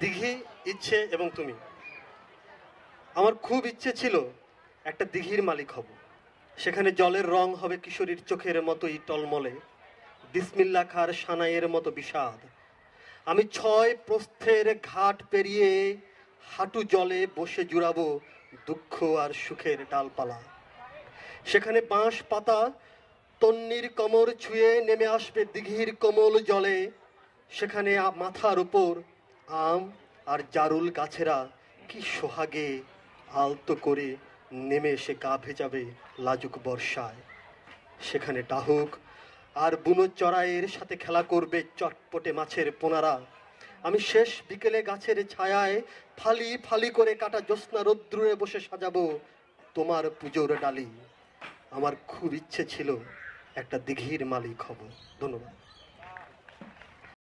দিঘি, ইচ্ছে এবং তুমি। আমার খুব ইচ্ছে ছিল একটা দিঘির মালিক হব। সেখানে জলের রং হবে কিশোরীর চোখের মতোই টলমলে, বিসমিল্লা খার সানাইয়ের মতো বিষাদ। আমি ছয় প্রস্থের ঘাট পেরিয়ে হাঁটু জলে বসে জুড়াবো দুঃখ আর সুখের ডালপালা। সেখানে বাঁশ পাতা, তন্নির কমর ছুঁয়ে নেমে আসবে দিঘির কোমল জলে। সেখানে মাথার উপর আম আর জারুল গাছেরা কি সোহাগে আলতো করে নেমে এসে গা ভেজাবে লাজুক বর্ষায়। সেখানে ডাহুক আর বুনো চড়াইয়ের সাথে খেলা করবে চটপটে মাছের পোনারা। আমি শেষ বিকেলে গাছের ছায়ায় ফালি ফালি করে কাটা জ্যোৎস্না রৌদ্রে বসে সাজাবো তোমার পুজোর ডালি। আমার খুব ইচ্ছে ছিল একটা দিঘির মালিক হব। ধন্যবাদ।